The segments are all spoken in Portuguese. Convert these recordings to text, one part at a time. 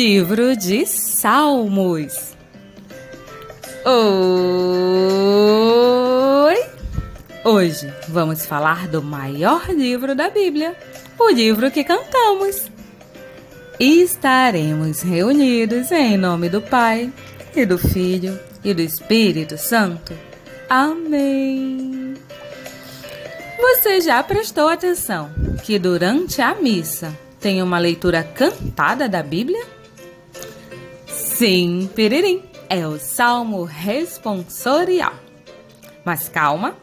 Livro de Salmos. Oi! Hoje vamos falar do maior livro da Bíblia, o livro que cantamos. Estaremos reunidos em nome do Pai, e do Filho, e do Espírito Santo. Amém. Você já prestou atenção que durante a missa tem uma leitura cantada da Bíblia? Sim, piririm, é o Salmo responsorial. Mas calma,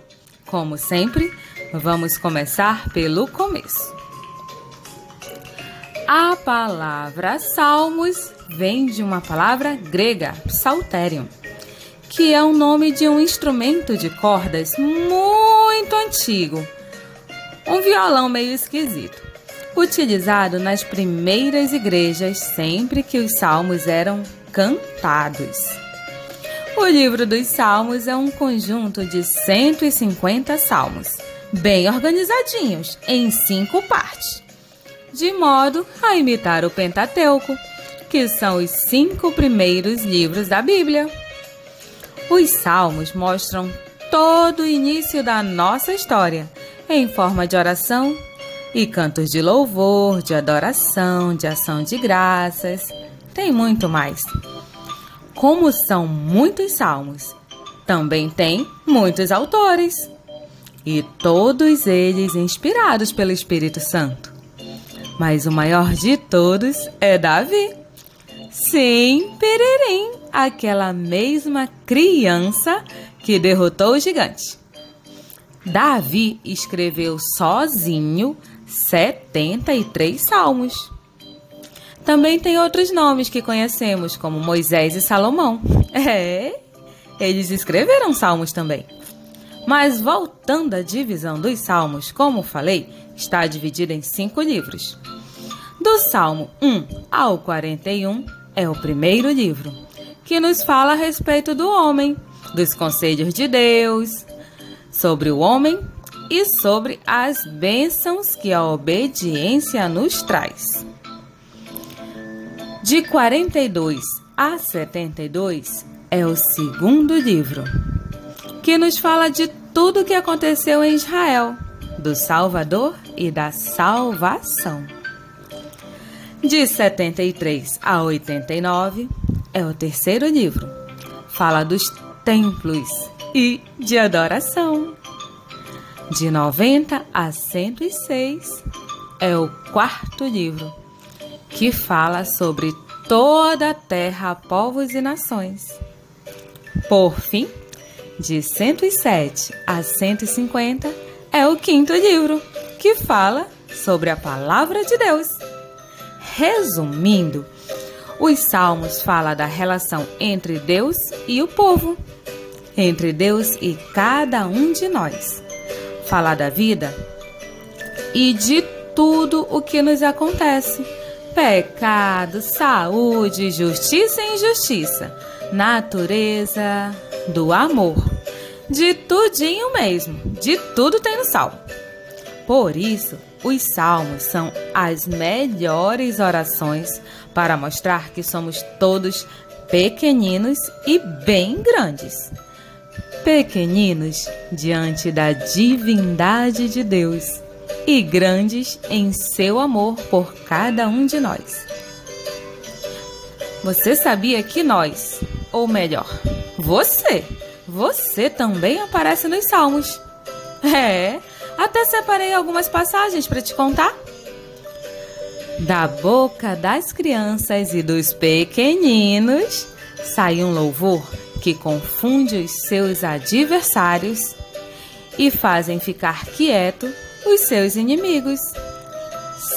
como sempre, vamos começar pelo começo. A palavra salmos vem de uma palavra grega, psalterium, que é o nome de um instrumento de cordas muito antigo, um violão meio esquisito utilizado nas primeiras igrejas sempre que os salmos eram cantados. O livro dos Salmos é um conjunto de 150 salmos, bem organizadinhos em cinco partes, de modo a imitar o Pentateuco, que são os cinco primeiros livros da Bíblia. Os salmos mostram todo o início da nossa história em forma de oração e cantos de louvor, de adoração, de ação de graças. Tem muito mais. Como são muitos salmos, também tem muitos autores. E todos eles inspirados pelo Espírito Santo. Mas o maior de todos é Davi. Sim, Pererim, aquela mesma criança que derrotou o gigante. Davi escreveu sozinho 73 salmos. Também tem outros nomes que conhecemos, como Moisés e Salomão. É, eles escreveram salmos também. Mas voltando à divisão dos salmos, como falei, está dividida em cinco livros. Do Salmo 1 ao 41 é o primeiro livro, que nos fala a respeito do homem, dos conselhos de Deus, sobre o homem e sobre as bênçãos que a obediência nos traz. De 42 a 72 é o segundo livro, que nos fala de tudo o que aconteceu em Israel, do Salvador e da salvação. De 73 a 89 é o terceiro livro, fala dos templos e de adoração. De 90 a 106 é o quarto livro, que fala sobre toda a terra, povos e nações. Por fim, de 107 a 150 é o quinto livro, que fala sobre a palavra de Deus. Resumindo, os Salmos falam da relação entre Deus e o povo, entre Deus e cada um de nós falar da vida e de tudo o que nos acontece: pecado, saúde, justiça e injustiça, natureza, do amor. De tudinho mesmo, de tudo tem no salmo. Por isso, os salmos são as melhores orações para mostrar que somos todos pequeninos e bem grandes pequeninos diante da divindade de Deus e grandes em seu amor por cada um de nós. Você sabia que nós, ou melhor, você, você também aparece nos Salmos? É, até separei algumas passagens para te contar. Da boca das crianças e dos pequeninos sai um louvor que confunde os seus adversários e fazem ficar quieto os seus inimigos.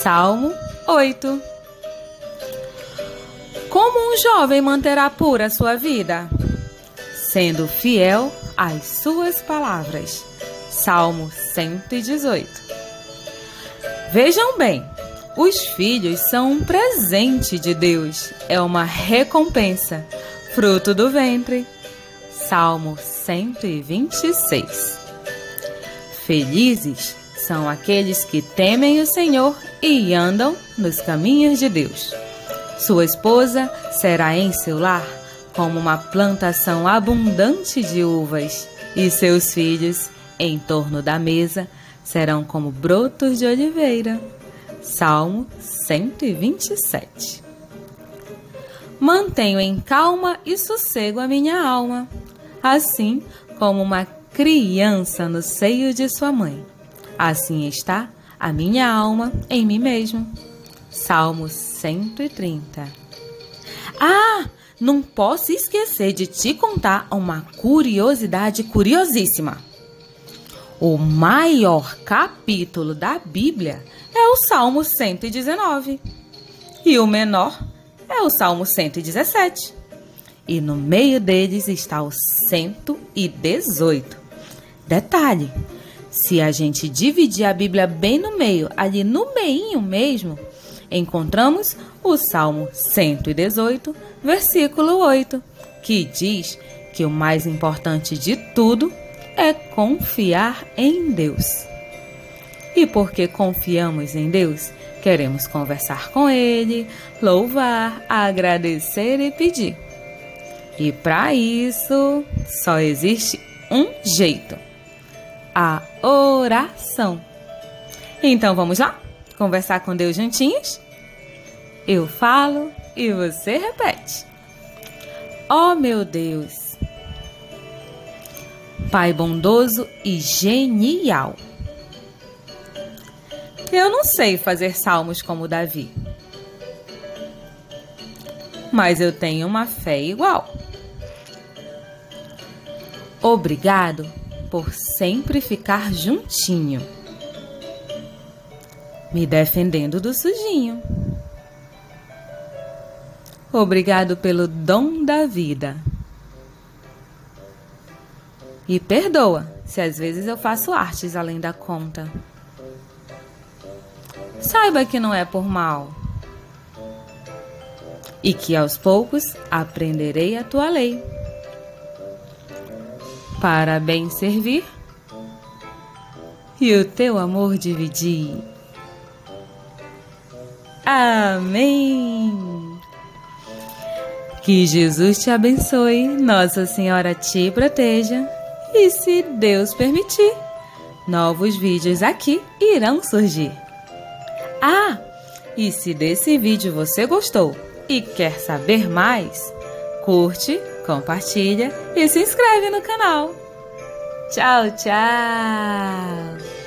Salmo 8 Como um jovem manterá pura sua vida? Sendo fiel às suas palavras. Salmo 118 Vejam bem, os filhos são um presente de Deus, é uma recompensa, fruto do ventre. Salmo 126. Felizes são aqueles que temem o Senhor e andam nos caminhos de Deus. Sua esposa será em seu lar como uma plantação abundante de uvas, e seus filhos, em torno da mesa, serão como brotos de oliveira. Salmo 127. Mantenho em calma e sossego a minha alma, assim como uma criança no seio de sua mãe. Assim está a minha alma em mim mesmo. Salmo 130. Ah, não posso esquecer de te contar uma curiosidade curiosíssima. O maior capítulo da Bíblia é o Salmo 119 e o menor é o Salmo 117. E no meio deles está o 118. Detalhe: se a gente dividir a Bíblia bem no meio, ali no meinho mesmo, encontramos o Salmo 118, versículo 8, que diz que o mais importante de tudo é confiar em Deus. E porque confiamos em Deus, queremos conversar com Ele, louvar, agradecer e pedir. E para isso, só existe um jeito: a oração. Então vamos lá? Conversar com Deus juntinhos? Eu falo e você repete. Ó oh, meu Deus, Pai bondoso e genial. Eu não sei fazer salmos como Davi, mas eu tenho uma fé igual. Obrigado por sempre ficar juntinho, me defendendo do sujinho. Obrigado pelo dom da vida. E perdoa se às vezes eu faço artes além da conta. Saiba que não é por mal. E que aos poucos aprenderei a tua lei. Para bem servir e o teu amor dividir. Amém. Que Jesus te abençoe, Nossa Senhora te proteja e se Deus permitir, novos vídeos aqui irão surgir. Ah, e se desse vídeo você gostou e quer saber mais, curte, compartilha e se inscreve no canal. Tchau, tchau!